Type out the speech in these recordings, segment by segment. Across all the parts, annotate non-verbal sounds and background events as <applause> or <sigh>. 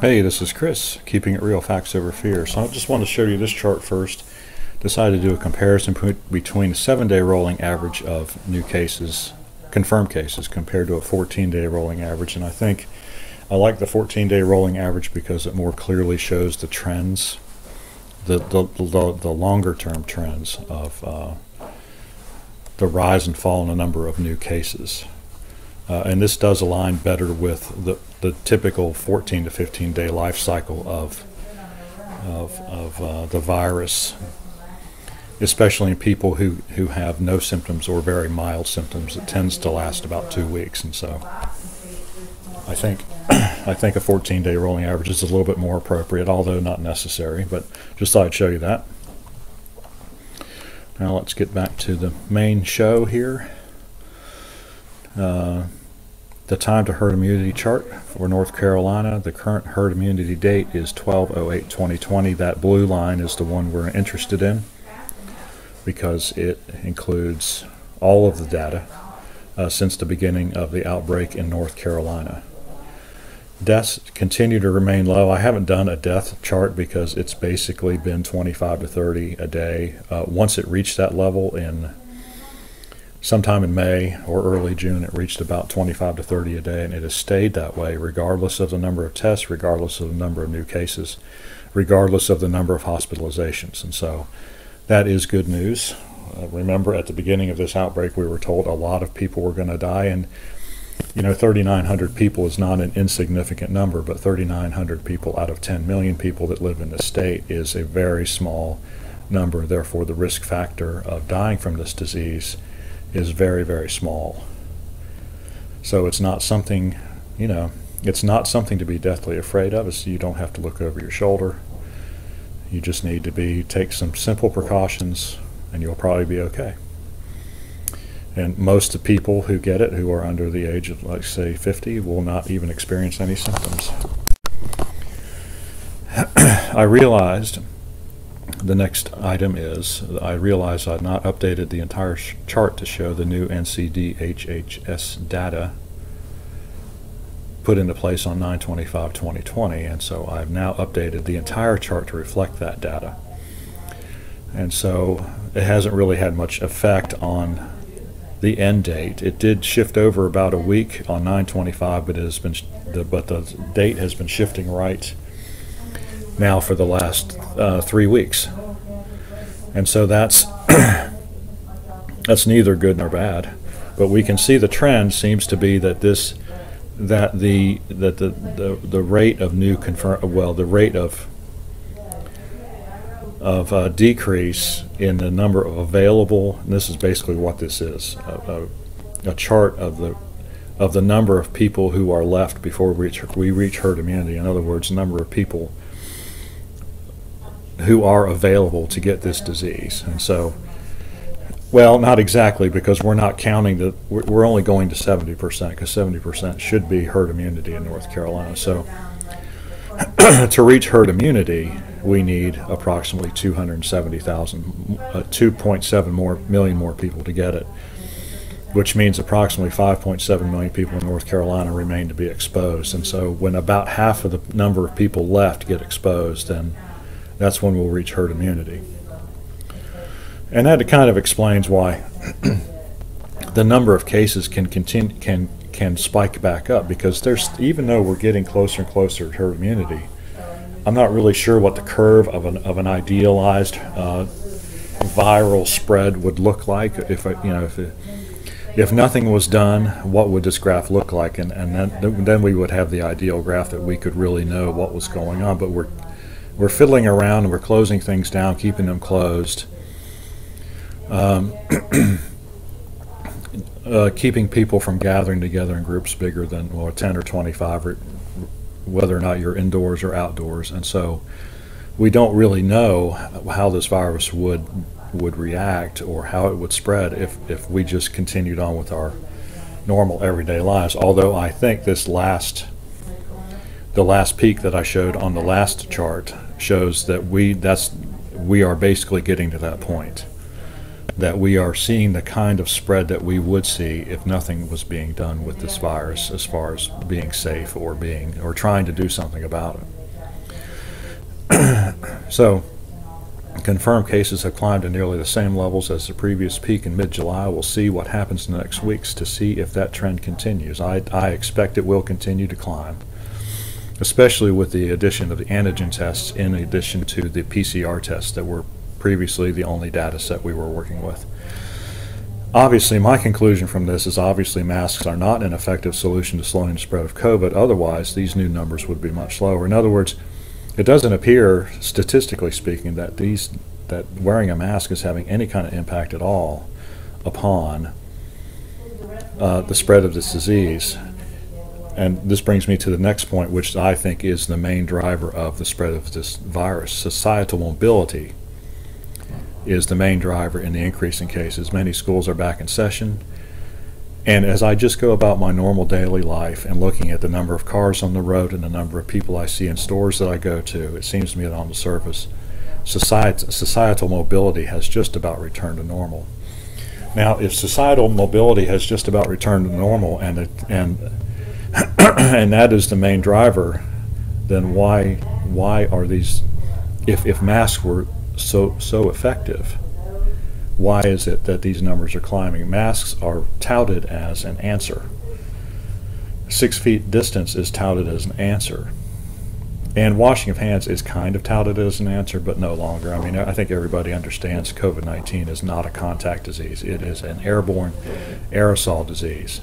Hey, this is Chris, keeping it real facts over fear. So I just want to show you this chart first. Decided to do a comparison between a seven day rolling average of new cases, confirmed cases, compared to a 14 day rolling average. And I think I like the 14 day rolling average because it more clearly shows the trends, the, the, the, the longer term trends of uh, the rise and fall in the number of new cases. Uh, and this does align better with the, the typical 14 to 15 day life cycle of, of, of uh, the virus, especially in people who, who have no symptoms or very mild symptoms. It tends to last about two weeks. And so I think, <clears throat> I think a 14 day rolling average is a little bit more appropriate, although not necessary. But just thought I'd show you that. Now let's get back to the main show here. Uh, the time to herd immunity chart for North Carolina. The current herd immunity date is 12-08-2020. That blue line is the one we're interested in because it includes all of the data uh, since the beginning of the outbreak in North Carolina. Deaths continue to remain low. I haven't done a death chart because it's basically been 25 to 30 a day. Uh, once it reached that level in sometime in May or early June, it reached about 25 to 30 a day, and it has stayed that way regardless of the number of tests, regardless of the number of new cases, regardless of the number of hospitalizations. And so that is good news. Uh, remember, at the beginning of this outbreak, we were told a lot of people were going to die, and you know, 3,900 people is not an insignificant number, but 3,900 people out of 10 million people that live in the state is a very small number. Therefore, the risk factor of dying from this disease is very, very small. So it's not something, you know, it's not something to be deathly afraid of. You don't have to look over your shoulder. You just need to be take some simple precautions, and you'll probably be okay. And most of the people who get it, who are under the age of, like, say, 50, will not even experience any symptoms. <clears throat> I realized the next item is I realize I've not updated the entire chart to show the new NCDHHS data put into place on 9-25-2020 and so I've now updated the entire chart to reflect that data. And so it hasn't really had much effect on the end date. It did shift over about a week on 925 but it has been the, but the date has been shifting right now for the last uh, three weeks. And so that's <clears throat> that's neither good nor bad. But we can see the trend seems to be that this that the that the, the, the rate of new confirm well the rate of of uh, decrease in the number of available and this is basically what this is a, a, a chart of the of the number of people who are left before we reach, we reach herd immunity. In other words, number of people who are available to get this disease. And so, well, not exactly because we're not counting the, we're only going to 70% because 70% should be herd immunity in North Carolina. So, <clears throat> to reach herd immunity, we need approximately 270,000, uh, 2.7 more million more people to get it, which means approximately 5.7 million people in North Carolina remain to be exposed. And so, when about half of the number of people left get exposed, then that's when we'll reach herd immunity. And that kind of explains why <clears throat> the number of cases can continue can can spike back up because there's even though we're getting closer and closer to herd immunity, I'm not really sure what the curve of an of an idealized uh, viral spread would look like if you know if it, if nothing was done, what would this graph look like? And, and then, then we would have the ideal graph that we could really know what was going on. But we're we're fiddling around and we're closing things down, keeping them closed. Um, <clears throat> uh, keeping people from gathering together in groups bigger than well, 10 or 25, or whether or not you're indoors or outdoors. And so we don't really know how this virus would would react or how it would spread if, if we just continued on with our normal everyday lives. Although I think this last the last peak that I showed on the last chart shows that we that's we are basically getting to that point. that we are seeing the kind of spread that we would see if nothing was being done with this virus as far as being safe or being or trying to do something about it. <clears throat> so confirmed cases have climbed to nearly the same levels as the previous peak in mid-July. We'll see what happens in the next weeks to see if that trend continues. I, I expect it will continue to climb, especially with the addition of the antigen tests in addition to the PCR tests that were previously the only data set we were working with. Obviously, my conclusion from this is obviously masks are not an effective solution to slowing the spread of COVID. Otherwise, these new numbers would be much lower. In other words, it doesn't appear, statistically speaking, that these that wearing a mask is having any kind of impact at all upon uh, the spread of this disease. And this brings me to the next point, which I think is the main driver of the spread of this virus societal mobility is the main driver in the increase in cases. Many schools are back in session. And as I just go about my normal daily life and looking at the number of cars on the road and the number of people I see in stores that I go to, it seems to me that on the surface, societal mobility has just about returned to normal. Now, if societal mobility has just about returned to normal and it, and <clears throat> and that is the main driver, then why why are these if if masks were so so effective. Why is it that these numbers are climbing? Masks are touted as an answer. Six feet distance is touted as an answer. And washing of hands is kind of touted as an answer, but no longer. I mean, I think everybody understands COVID 19 is not a contact disease, it is an airborne aerosol disease.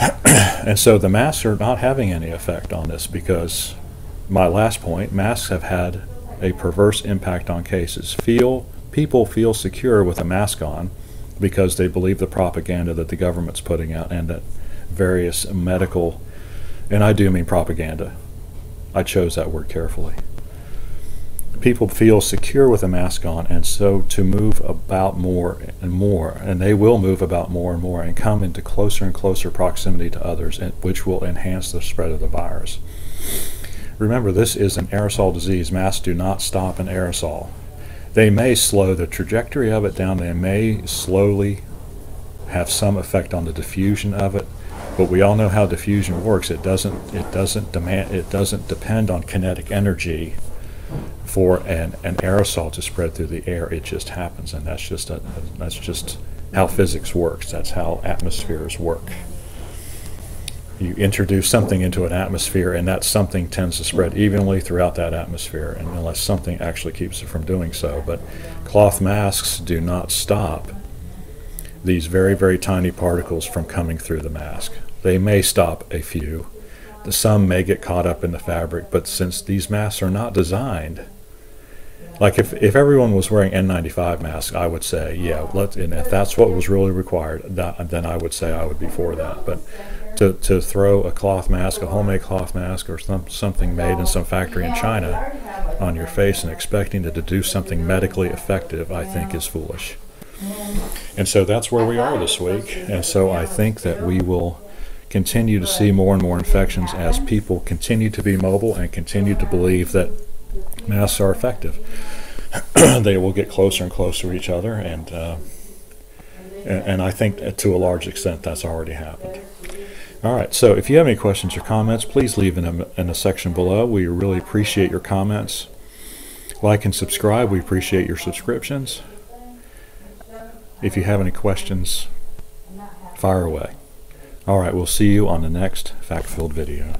<clears throat> and so the masks are not having any effect on this because, my last point, masks have had a perverse impact on cases. Feel people feel secure with a mask on because they believe the propaganda that the government's putting out and that various medical and I do mean propaganda. I chose that word carefully. People feel secure with a mask on, and so to move about more and more, and they will move about more and more and come into closer and closer proximity to others, which will enhance the spread of the virus. Remember, this is an aerosol disease. Masks do not stop an aerosol. They may slow the trajectory of it down. They may slowly have some effect on the diffusion of it, but we all know how diffusion works. It doesn't. It doesn't demand. It doesn't depend on kinetic energy for an, an aerosol to spread through the air. It just happens, and that's just a, that's just how physics works. That's how atmospheres work you introduce something into an atmosphere and that something tends to spread evenly throughout that atmosphere and unless something actually keeps it from doing so but cloth masks do not stop these very very tiny particles from coming through the mask they may stop a few some may get caught up in the fabric but since these masks are not designed like if, if everyone was wearing N95 masks, I would say, yeah, let and if that's what was really required, that, then I would say I would be for that. But to, to throw a cloth mask, a homemade cloth mask, or some, something made in some factory in China on your face and expecting it to do something medically effective, I think is foolish. And so that's where we are this week. And so I think that we will continue to see more and more infections as people continue to be mobile and continue to believe that masks are effective. <clears throat> they will get closer and closer to each other, and, uh, and, and I think to a large extent that's already happened. All right, so if you have any questions or comments, please leave them in the section below. We really appreciate your comments. Like and subscribe. We appreciate your subscriptions. If you have any questions, fire away. All right, we'll see you on the next fact-filled video.